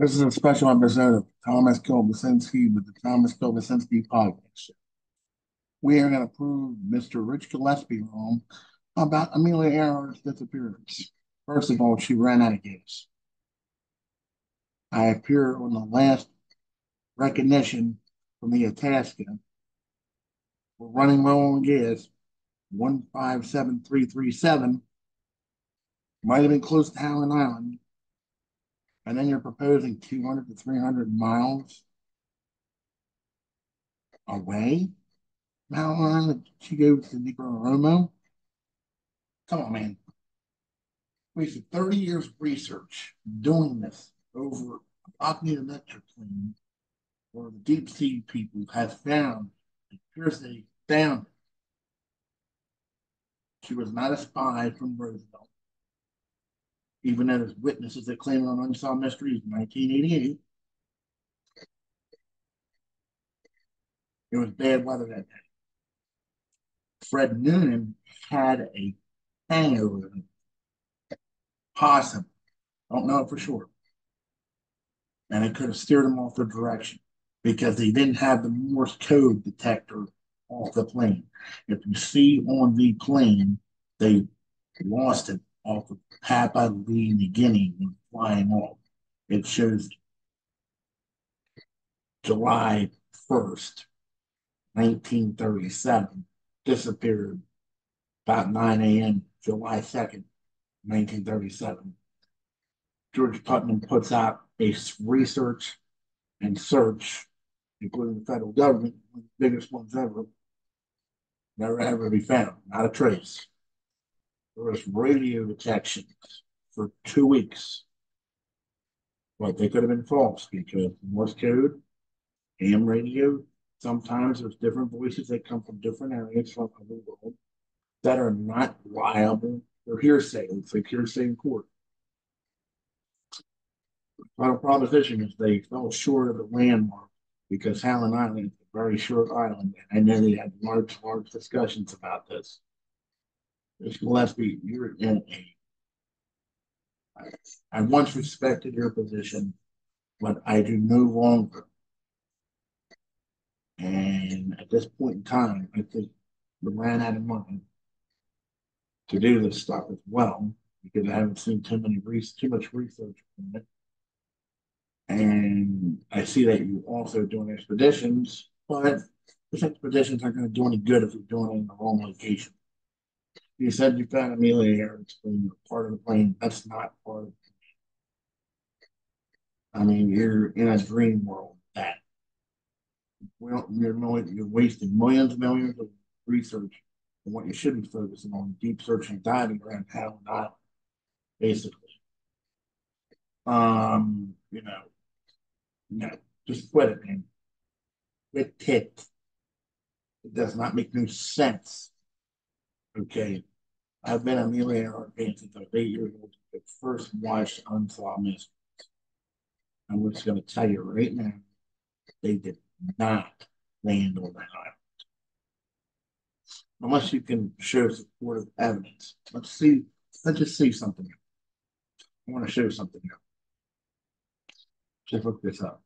This is a special episode of Thomas Kovacinski with the Thomas Kovacinski podcast. Show. We are going to prove Mr. Rich Gillespie wrong about Amelia Earhart's disappearance. First of all, she ran out of gas. I appear on the last recognition from the Itasca. We're running low on gas. 157337 might have been close to Howland Island and then you're proposing 200 to 300 miles away. How long did she go to Nikumaroro? Come on, man. Wasted 30 years of research doing this over plane where the deep sea people have found, appears they found it. She was not a spy from Roosevelt even as witnesses that claim on Unsolved Mysteries in 1988. It was bad weather that day. Fred Noonan had a hangover. Possum. Don't know for sure. And it could have steered him off the direction because they didn't have the Morse code detector off the plane. If you see on the plane, they lost it of Papua New Guinea when flying off. It shows July 1st, 1937, disappeared about 9 a.m. July 2nd, 1937. George Putnam puts out a research and search, including the federal government, one the biggest ones ever, never ever be found, not a trace there was radio detections for two weeks. But they could have been false because Morse code, AM radio, sometimes there's different voices that come from different areas from the world that are not liable for hearsay. It's like hearsay in court. Final proposition is they fell short of the landmark because Howland Island is a very short island. And I know they had large, large discussions about this. Mr. Gillespie, you're in a. I once respected your position, but I do no longer. And at this point in time, I think we ran out of money to do this stuff as well because I haven't seen too many too much research on it. And I see that you also doing expeditions, but those expeditions aren't going to do any good if you're doing it in the wrong location. You said you found Amelia Earhart's plane, part of the plane. That's not part of the plane. I mean, you're in a dream world that well, you're you're wasting millions and millions of research on what you should be focusing on deep search and diving around how not basically. Um, you know, no, just quit it, man. Quit it. It does not make no sense. Okay. I've been a fan since I was eight years old. I first watched Unsolved Mysteries. I'm just going to tell you right now, they did not land on that island. Unless you can show supportive evidence. Let's see. Let's just see something. I want to show something. Just look this up.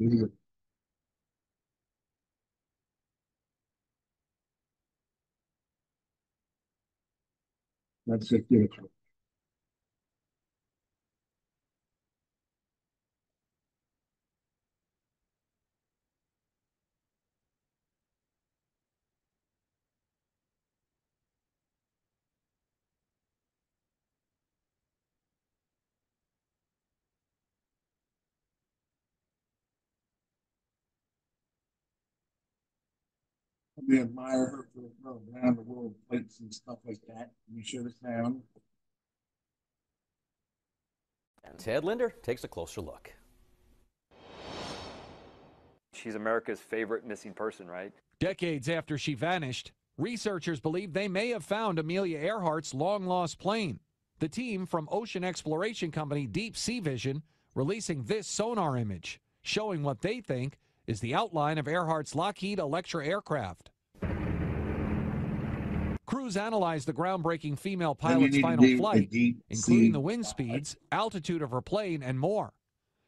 That's it. We admire her for her around the world plates and stuff like that. We should have found. Ted Linder takes a closer look. She's America's favorite missing person, right? Decades after she vanished, researchers believe they may have found Amelia Earhart's long lost plane. The team from ocean exploration company Deep Sea Vision releasing this sonar image, showing what they think is the outline of Earhart's Lockheed Electra aircraft. Crews analyzed the groundbreaking female pilot's final flight, including the wind speeds, altitude of her plane, and more,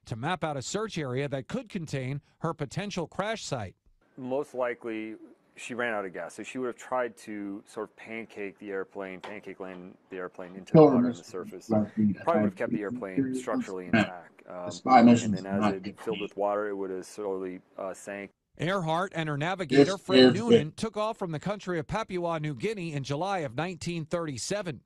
to map out a search area that could contain her potential crash site. Most likely, she ran out of gas, so she would have tried to sort of pancake the airplane, pancake land the airplane into the water on the surface. Probably would have kept the airplane structurally intact. Um, and then as it filled with water, it would have slowly uh, sank. Earhart and her navigator, Fred Noonan, took off from the country of Papua New Guinea in July of 1937.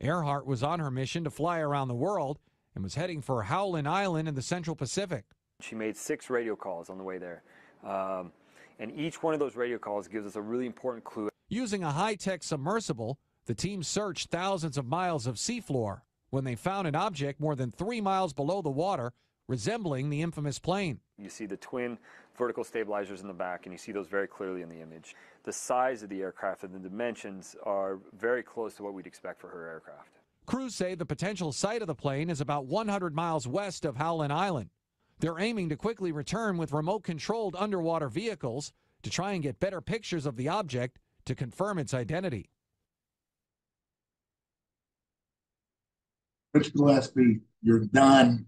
Earhart was on her mission to fly around the world and was heading for Howland Island in the Central Pacific. She made six radio calls on the way there. Um, and each one of those radio calls gives us a really important clue. Using a high tech submersible, the team searched thousands of miles of seafloor when they found an object more than three miles below the water resembling the infamous plane. You see the twin vertical stabilizers in the back, and you see those very clearly in the image. The size of the aircraft and the dimensions are very close to what we'd expect for her aircraft. Crews say the potential site of the plane is about 100 miles west of Howland Island. They're aiming to quickly return with remote controlled underwater vehicles to try and get better pictures of the object to confirm its identity. Rich Gillespie, you're done.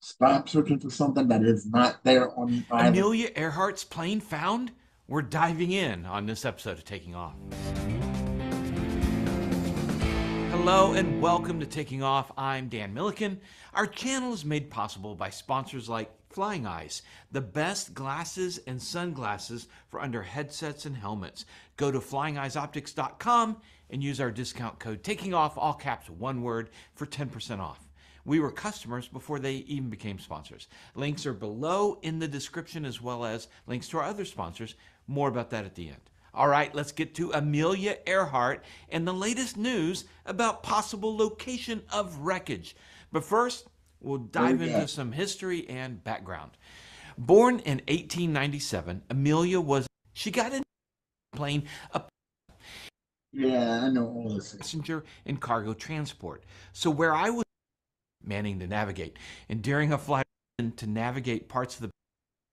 Stop searching for something that is not there on the island. Amelia Earhart's plane found? We're diving in on this episode of Taking Off. Hello and welcome to Taking Off. I'm Dan Milliken. Our channel is made possible by sponsors like Flying Eyes, the best glasses and sunglasses for under headsets and helmets. Go to flyingeyesoptics.com and use our discount code Taking Off, all caps, one word, for 10% off. We were customers before they even became sponsors. Links are below in the description as well as links to our other sponsors. More about that at the end. All right, let's get to Amelia Earhart and the latest news about possible location of wreckage. But first, we'll dive into some history and background. Born in 1897, Amelia was she got in a plane a Yeah, I know all this. passenger and cargo transport. So where I was manning to navigate, and during a flight to navigate parts of the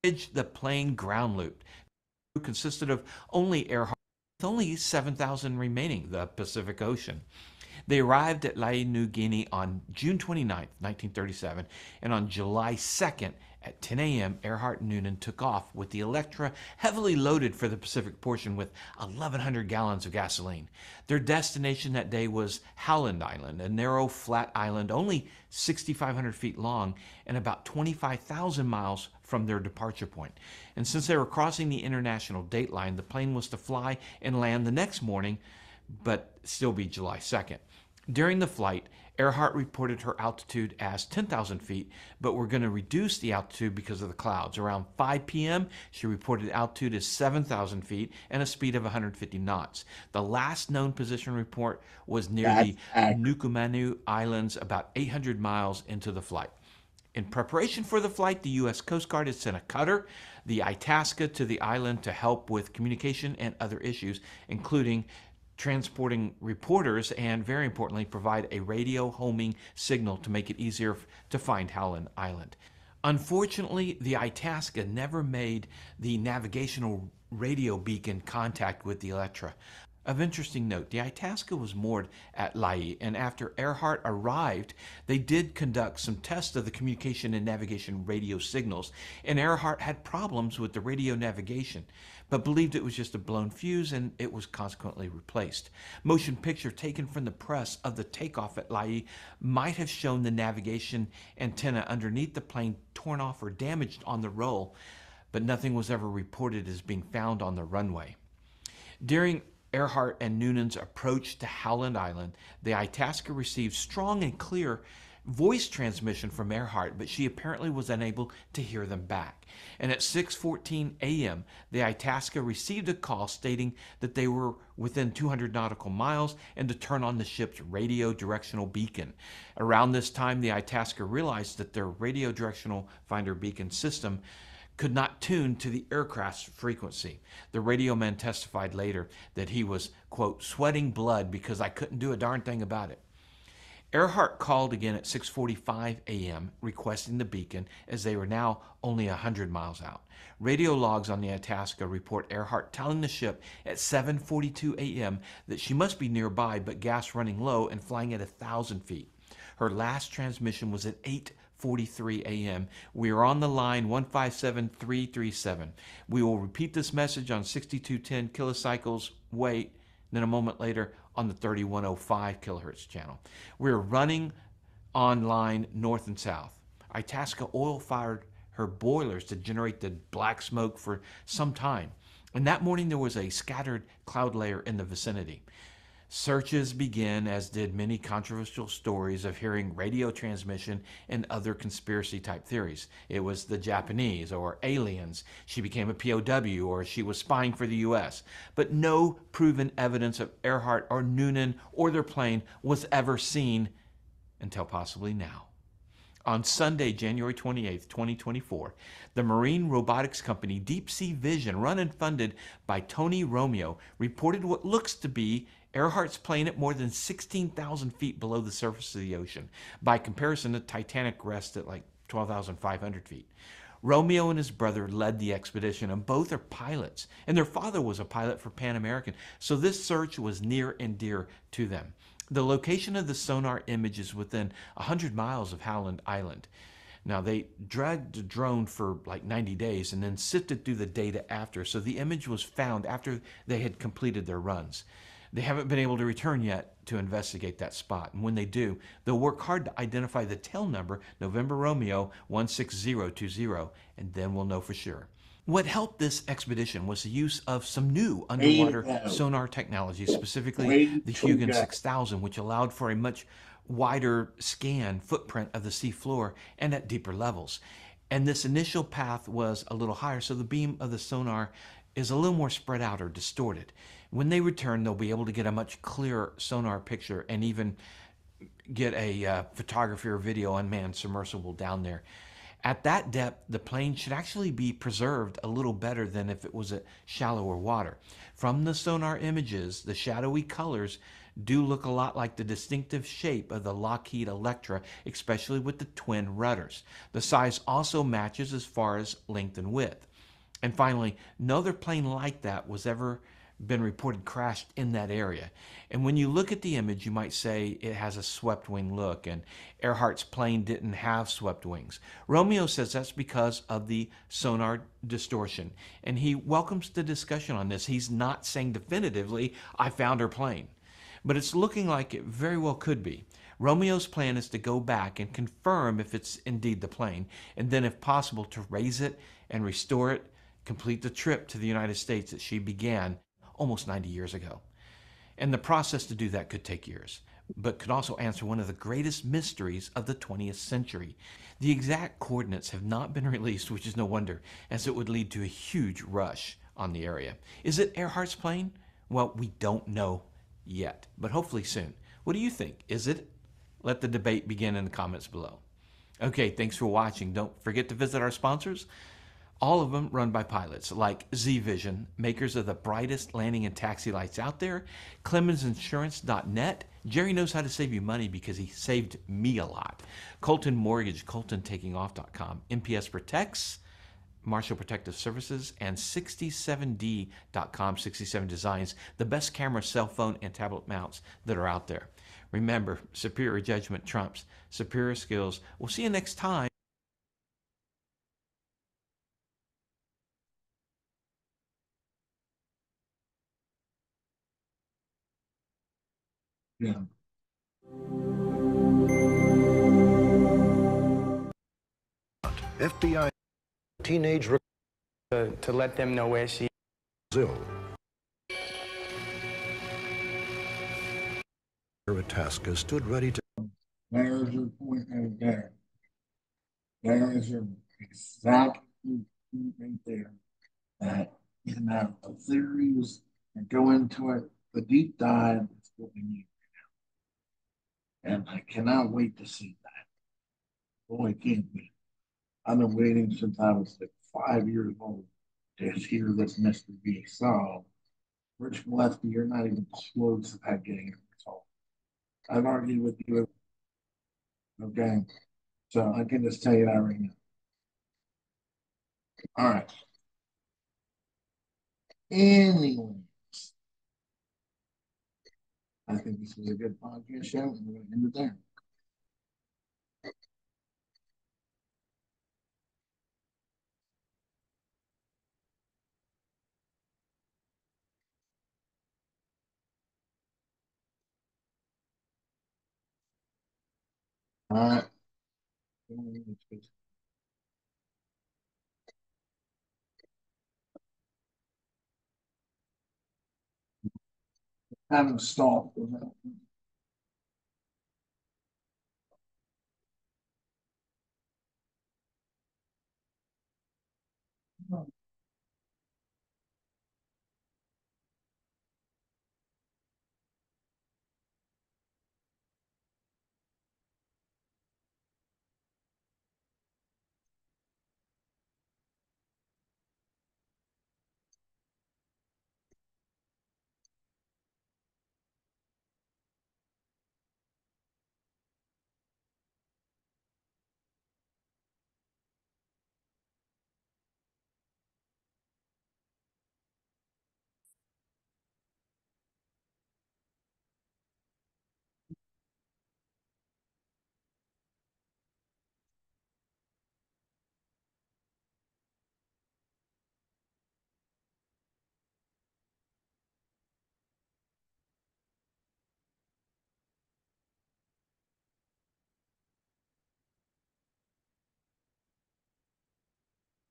bridge, the plane ground looped. It consisted of only Earhart, with only 7,000 remaining, the Pacific Ocean. They arrived at Lae, New Guinea on June 29, 1937, and on July 2nd at 10 a.m., Earhart and Noonan took off with the Electra heavily loaded for the Pacific portion with 1,100 gallons of gasoline. Their destination that day was Howland Island, a narrow, flat island only 6,500 feet long and about 25,000 miles from their departure point. And since they were crossing the international date line, the plane was to fly and land the next morning, but still be July 2nd. During the flight, Earhart reported her altitude as 10,000 feet, but we're going to reduce the altitude because of the clouds. Around 5 p.m., she reported altitude as 7,000 feet and a speed of 150 knots. The last known position report was near That's the accurate. Nukumanu Islands, about 800 miles into the flight. In preparation for the flight, the U.S. Coast Guard had sent a cutter, the Itasca, to the island to help with communication and other issues, including transporting reporters and, very importantly, provide a radio homing signal to make it easier to find Howland Island. Unfortunately, the Itasca never made the navigational radio beacon contact with the Electra. Of interesting note, the Itasca was moored at Lae, and after Earhart arrived, they did conduct some tests of the communication and navigation radio signals, and Earhart had problems with the radio navigation, but believed it was just a blown fuse and it was consequently replaced. Motion picture taken from the press of the takeoff at Lae might have shown the navigation antenna underneath the plane torn off or damaged on the roll, but nothing was ever reported as being found on the runway. During Earhart and Noonan's approach to Howland Island, the Itasca received strong and clear voice transmission from Earhart, but she apparently was unable to hear them back. And at 6:14 a.m., the Itasca received a call stating that they were within 200 nautical miles and to turn on the ship's radio directional beacon. Around this time, the Itasca realized that their radio directional finder beacon system could not tune to the aircraft's frequency. The radio man testified later that he was, quote, sweating blood because I couldn't do a darn thing about it. Earhart called again at 6:45 a.m. requesting the beacon as they were now only 100 miles out. Radio logs on the Itasca report Earhart telling the ship at 7:42 a.m. that she must be nearby but gas running low and flying at 1000 feet. Her last transmission was at 8:43 a.m. We are on the line 157337. We will repeat this message on 6210 kilocycles. Wait, then a moment later on the 3105 kilohertz channel. We're running online north and south. Itasca oil fired her boilers to generate the black smoke for some time. And that morning there was a scattered cloud layer in the vicinity. Searches began, as did many controversial stories of hearing radio transmission and other conspiracy type theories. It was the Japanese or aliens. She became a POW or she was spying for the U.S. But no proven evidence of Earhart or Noonan or their plane was ever seen until possibly now. On Sunday, January 28, 2024, the marine robotics company Deep Sea Vision, run and funded by Tony Romeo, reported what looks to be Earhart's plane at more than 16,000 feet below the surface of the ocean. By comparison, the Titanic rests at like 12,500 feet. Romeo and his brother led the expedition, and both are pilots. And their father was a pilot for Pan American, so this search was near and dear to them. The location of the sonar image is within 100 miles of Howland Island. Now, they dragged the drone for like 90 days and then sifted through the data after, so the image was found after they had completed their runs. They haven't been able to return yet to investigate that spot, and when they do, they'll work hard to identify the tail number, November Romeo 16020, and then we'll know for sure. What helped this expedition was the use of some new underwater sonar technology, specifically the Hugin 6000, which allowed for a much wider scan footprint of the seafloor and at deeper levels. And this initial path was a little higher, so the beam of the sonar is a little more spread out or distorted. When they return, they'll be able to get a much clearer sonar picture and even get a uh, photography or video unmanned submersible down there. At that depth, the plane should actually be preserved a little better than if it was at shallower water. From the sonar images, the shadowy colors do look a lot like the distinctive shape of the Lockheed Electra, especially with the twin rudders. The size also matches as far as length and width. And finally, no other plane like that was ever been reported crashed in that area. And when you look at the image, you might say it has a swept wing look, and Earhart's plane didn't have swept wings. Romeo says that's because of the sonar distortion, and he welcomes the discussion on this. He's not saying definitively, I found her plane, but it's looking like it very well could be. Romeo's plan is to go back and confirm if it's indeed the plane, and then, if possible, to raise it and restore it, complete the trip to the United States that she began almost 90 years ago. And the process to do that could take years, but could also answer one of the greatest mysteries of the 20th century. The exact coordinates have not been released, which is no wonder, as it would lead to a huge rush on the area. Is it Earhart's plane? Well, we don't know yet, but hopefully soon. What do you think? Is it? Let the debate begin in the comments below. Okay, thanks for watching. Don't forget to visit our sponsors. All of them run by pilots like Z Vision, makers of the brightest landing and taxi lights out there, ClemensInsurance.net. Jerry knows how to save you money because he saved me a lot. Colton Mortgage, ColtonTakingOff.com, MPS Protects, Marshall Protective Services, and 67D.com, 67 Designs, the best camera, cell phone, and tablet mounts that are out there. Remember, superior judgment trumps superior skills. We'll see you next time. Yeah. FBI teenage to, to let them know where she Brazil. Itasca stood ready to There's your point right there. There is your exact point right there. That, you know, the theories and go into it, the deep dive is what we need right now. And I cannot wait to see that. Boy, can't wait. I've been waiting since I was like five years old to hear this mystery be solved. Rich Gillespie, you're not even close at getting it resolved. I've argued with you. Okay, so I can just tell you that right now. All right. Anyways. I think this was a good podcast show, and we're gonna end it there. All right. Haven't stopped.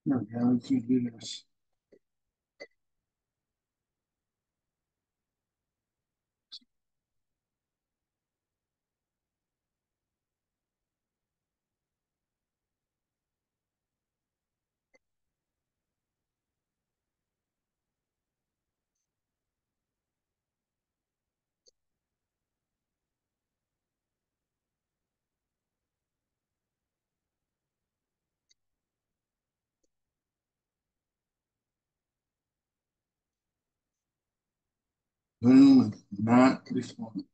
No, let's do this. Boom, not responding.